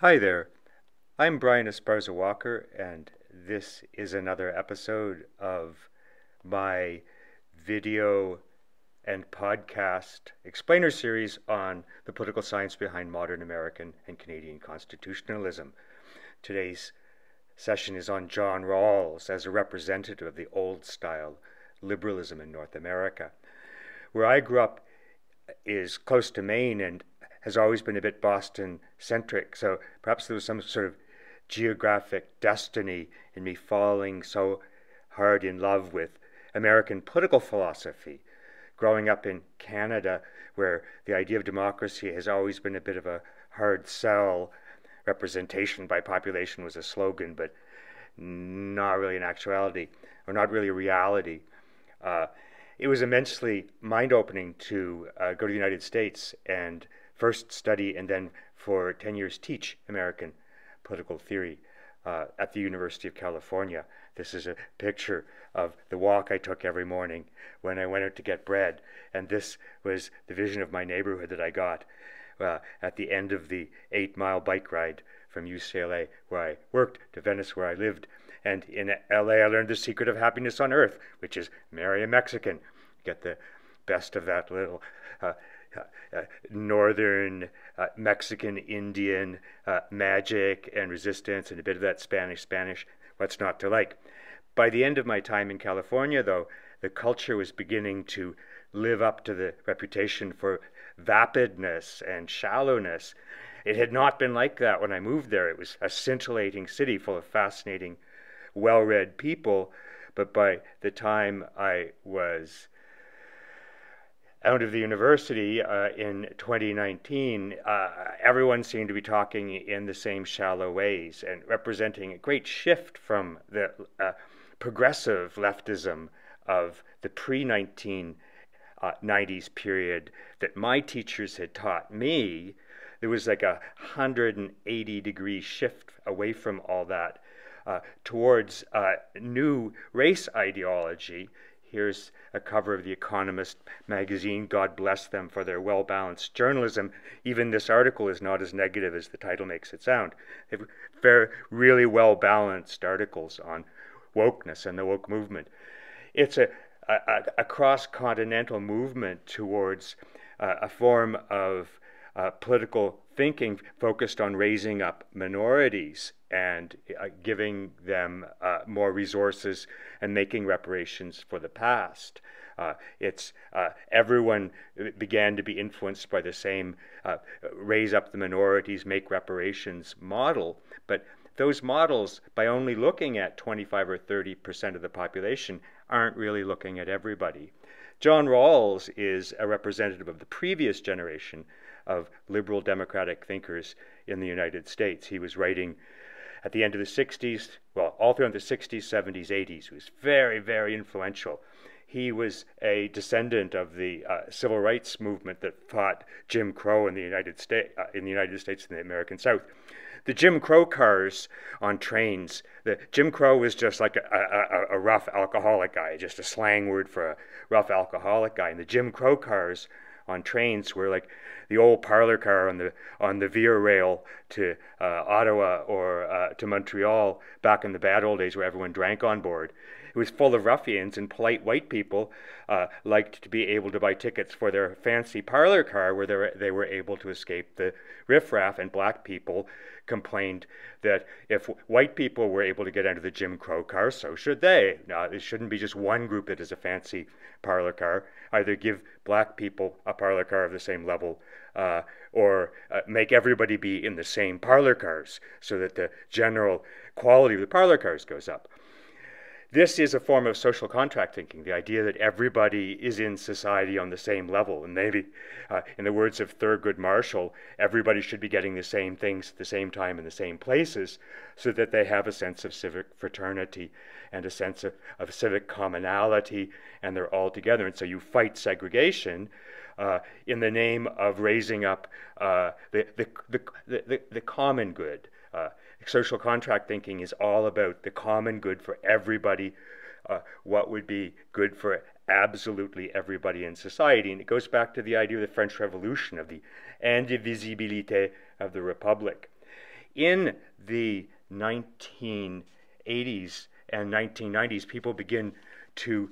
Hi there. I'm Brian Esparza Walker, and this is another episode of my video and podcast explainer series on the political science behind modern American and Canadian constitutionalism. Today's session is on John Rawls as a representative of the old style liberalism in North America. Where I grew up is close to Maine and has always been a bit Boston centric. So perhaps there was some sort of geographic destiny in me falling so hard in love with American political philosophy. Growing up in Canada, where the idea of democracy has always been a bit of a hard sell, representation by population was a slogan, but not really an actuality, or not really a reality. Uh, it was immensely mind opening to uh, go to the United States and first study and then for 10 years teach American political theory uh, at the University of California. This is a picture of the walk I took every morning when I went out to get bread. And this was the vision of my neighborhood that I got uh, at the end of the eight mile bike ride from UCLA, where I worked, to Venice, where I lived. And in LA, I learned the secret of happiness on earth, which is marry a Mexican. Get the best of that little uh, uh, northern uh, Mexican Indian uh, magic and resistance and a bit of that Spanish Spanish. What's not to like? By the end of my time in California, though, the culture was beginning to live up to the reputation for vapidness and shallowness. It had not been like that when I moved there. It was a scintillating city full of fascinating, well read people. But by the time I was out of the university uh, in 2019, uh, everyone seemed to be talking in the same shallow ways and representing a great shift from the uh, progressive leftism of the pre 1990s uh, period that my teachers had taught me. There was like a 180 degree shift away from all that uh, towards uh, new race ideology Here's a cover of The Economist magazine. God bless them for their well balanced journalism. Even this article is not as negative as the title makes it sound. They've really well balanced articles on wokeness and the woke movement. It's a, a, a cross continental movement towards uh, a form of uh, political thinking focused on raising up minorities and uh, giving them uh, more resources and making reparations for the past. Uh, it's uh, everyone began to be influenced by the same uh, raise up the minorities, make reparations model, but those models, by only looking at 25 or 30 percent of the population, aren't really looking at everybody. John Rawls is a representative of the previous generation of liberal democratic thinkers in the United States. He was writing at the end of the 60s, well, all through the 60s, 70s, 80s. He was very, very influential. He was a descendant of the uh, civil rights movement that fought Jim Crow in the United States, uh, in the United States and the American South. The Jim Crow cars on trains. The Jim Crow was just like a, a, a rough alcoholic guy, just a slang word for a rough alcoholic guy. And the Jim Crow cars on trains were like the old parlor car on the on the Via Rail to uh, Ottawa or uh, to Montreal back in the bad old days where everyone drank on board. It was full of ruffians and polite white people uh, liked to be able to buy tickets for their fancy parlor car where they were, they were able to escape the riffraff, and black people complained that if white people were able to get into the Jim Crow car, so should they. Now, it shouldn't be just one group that is a fancy parlor car. Either give black people a parlor car of the same level uh, or uh, make everybody be in the same parlor cars so that the general quality of the parlor cars goes up. This is a form of social contract thinking, the idea that everybody is in society on the same level. And maybe, uh, in the words of Thurgood Marshall, everybody should be getting the same things at the same time in the same places so that they have a sense of civic fraternity and a sense of, of civic commonality and they're all together. And so you fight segregation uh, in the name of raising up uh, the, the, the, the, the common good. Uh, social contract thinking is all about the common good for everybody, uh, what would be good for absolutely everybody in society. And it goes back to the idea of the French Revolution, of the indivisibilité of the Republic. in the 1980s and 1990s, people begin to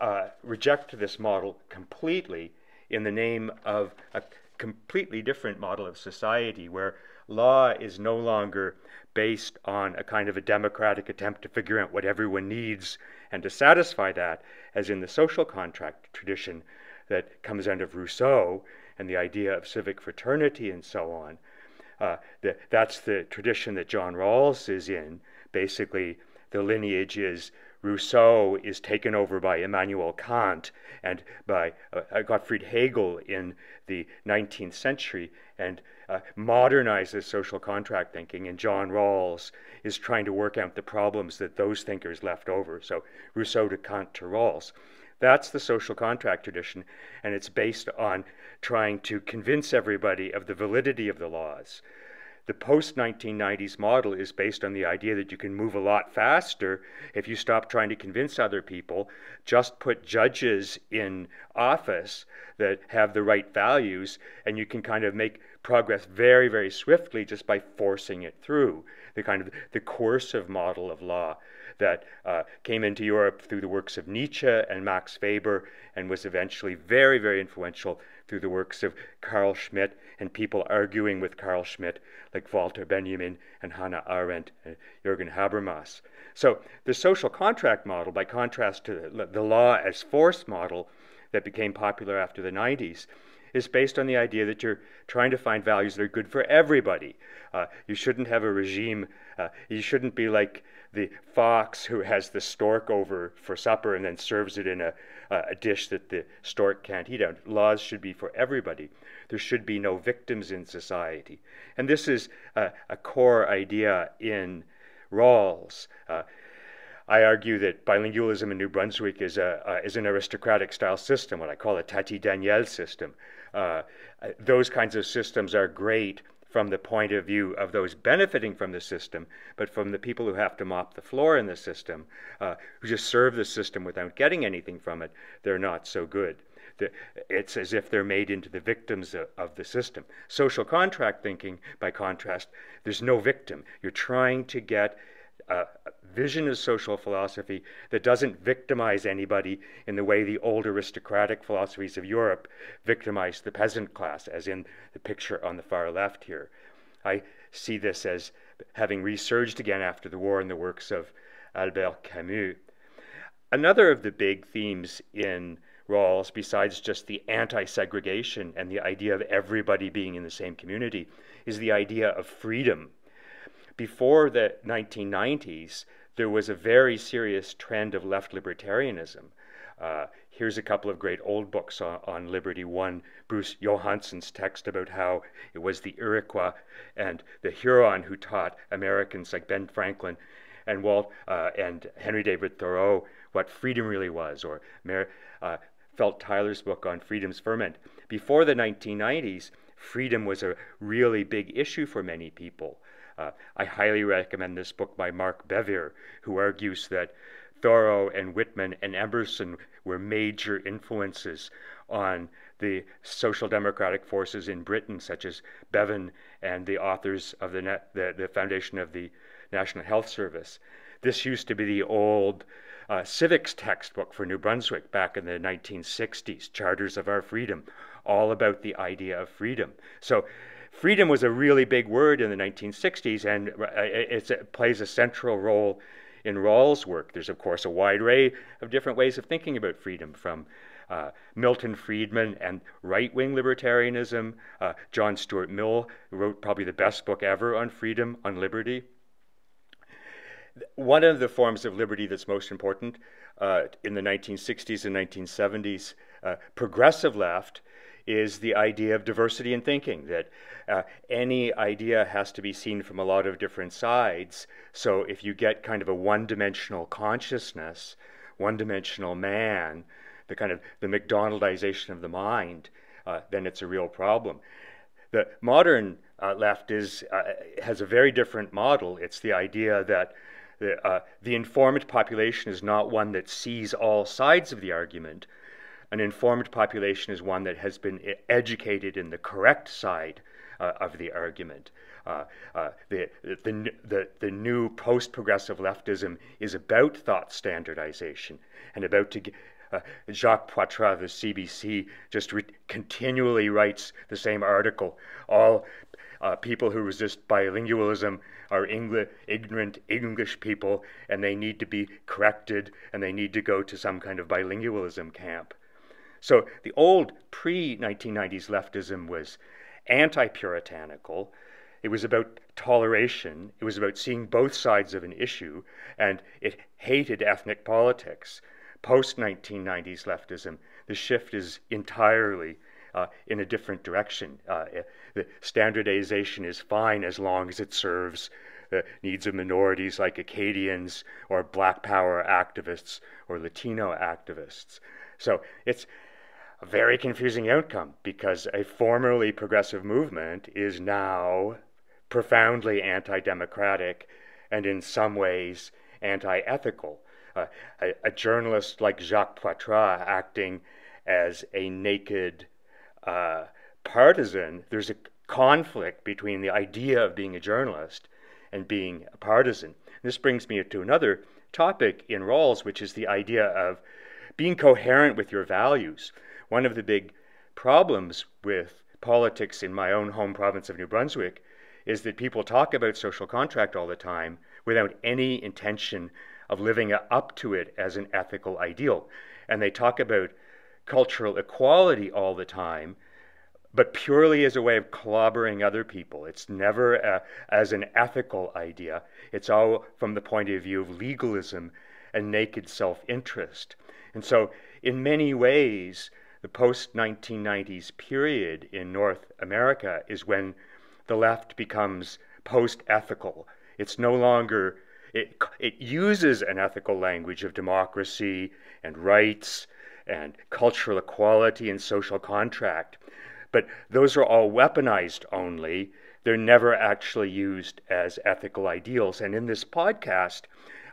uh, reject this model completely in the name of a completely different model of society where law is no longer based on a kind of a democratic attempt to figure out what everyone needs and to satisfy that, as in the social contract tradition that comes out of Rousseau and the idea of civic fraternity and so on. Uh, the, that's the tradition that John Rawls is in. Basically, the lineage is Rousseau is taken over by Immanuel Kant and by uh, Gottfried Hegel in the 19th century and uh, modernizes social contract thinking. And John Rawls is trying to work out the problems that those thinkers left over. So Rousseau to Kant to Rawls. That's the social contract tradition, and it's based on trying to convince everybody of the validity of the laws. The post 1990s model is based on the idea that you can move a lot faster if you stop trying to convince other people, just put judges in office that have the right values, and you can kind of make progress very, very swiftly just by forcing it through. The kind of the coercive model of law that uh, came into Europe through the works of Nietzsche and Max Weber and was eventually very, very influential through the works of Carl Schmitt and people arguing with Carl Schmitt like Walter Benjamin and Hannah Arendt and Jürgen Habermas. So the social contract model, by contrast to the law as force model that became popular after the 90s, is based on the idea that you're trying to find values that are good for everybody. Uh, you shouldn't have a regime, uh, you shouldn't be like the fox who has the stork over for supper and then serves it in a, a dish that the stork can't eat out. Laws should be for everybody. There should be no victims in society. And this is a, a core idea in Rawls. Uh, I argue that bilingualism in New Brunswick is, a, uh, is an aristocratic style system, what I call a Tatie Danielle system. Uh, those kinds of systems are great from the point of view of those benefiting from the system, but from the people who have to mop the floor in the system, uh, who just serve the system without getting anything from it, they're not so good. The, it's as if they're made into the victims of, of the system. Social contract thinking, by contrast, there's no victim. You're trying to get a vision of social philosophy that doesn't victimize anybody in the way the old aristocratic philosophies of Europe victimized the peasant class, as in the picture on the far left here. I see this as having resurged again after the war in the works of Albert Camus. Another of the big themes in Rawls, besides just the anti segregation and the idea of everybody being in the same community, is the idea of freedom before the 1990s, there was a very serious trend of left libertarianism. Uh, here's a couple of great old books on, on, liberty. One, Bruce Johansen's text about how it was the Iroquois and the Huron who taught Americans like Ben Franklin and Walt uh, and Henry David Thoreau what freedom really was, or Mer- uh, Felt Tyler's book on freedom's ferment. Before the 1990s, freedom was a really big issue for many people. Uh, I highly recommend this book by Mark Bevir, who argues that Thoreau and Whitman and Emerson were major influences on the social democratic forces in Britain, such as Bevan and the authors of the, net, the, the foundation of the National Health Service. This used to be the old uh, civics textbook for New Brunswick back in the 1960s, Charters of Our Freedom, all about the idea of freedom. So freedom was a really big word in the 1960s, and uh, it plays a central role in Rawls' work. There's, of course, a wide array of different ways of thinking about freedom, from uh, Milton Friedman and right wing libertarianism. Uh, John Stuart Mill wrote probably the best book ever on freedom, on liberty. One of the forms of liberty that's most important uh, in the 1960s and 1970s, uh, progressive left, is the idea of diversity in thinking, that uh, any idea has to be seen from a lot of different sides. So if you get kind of a one dimensional consciousness, one dimensional man, the kind of the McDonaldization of the mind, uh, then it's a real problem. The modern uh, left is, uh, has a very different model. It's the idea that the, uh, the informed population is not one that sees all sides of the argument, an informed population is one that has been educated in the correct side uh, of the argument. Uh, uh, the, the, the, the new post progressive leftism is about thought standardization and about to uh, Jacques Poitras of the CBC just continually writes the same article. All uh, people who resist bilingualism are Engli- ignorant English people, and they need to be corrected, and they need to go to some kind of bilingualism camp. So the old pre 1990s leftism was anti puritanical. It was about toleration. It was about seeing both sides of an issue, and it hated ethnic politics. Post 1990s leftism, the shift is entirely uh, in a different direction. Uh, the standardization is fine as long as it serves the needs of minorities like Acadians or Black Power activists or Latino activists. So it's a very confusing outcome because a formerly progressive movement is now profoundly anti democratic and in some ways anti ethical. Uh, a, a, journalist like Jacques Poitras acting as a naked uh, partisan, there's a conflict between the idea of being a journalist and being a partisan. This brings me to another topic in Rawls, which is the idea of being coherent with your values. One of the big problems with politics in my own home province of New Brunswick is that people talk about social contract all the time without any intention of living up to it as an ethical ideal. And they talk about cultural equality all the time, but purely as a way of clobbering other people. It's never a, as an ethical idea, it's all from the point of view of legalism and naked self interest. And so, in many ways, the post 1990s period in North America is when the left becomes post ethical. It's no longer, it, it uses an ethical language of democracy and rights and cultural equality and social contract. But those are all weaponized only. They're never actually used as ethical ideals. And in this podcast,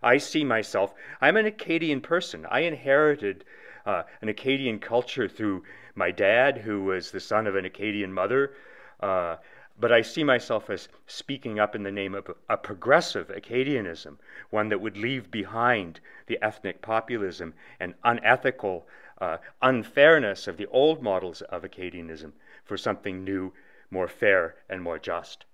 I see myself, I'm an Acadian person. I inherited uh, an Acadian culture through my dad, who was the son of an Acadian mother. Uh, but I see myself as speaking up in the name of a progressive Acadianism, one that would leave behind the ethnic populism and unethical uh, unfairness of the old models of Acadianism for something new, more fair, and more just.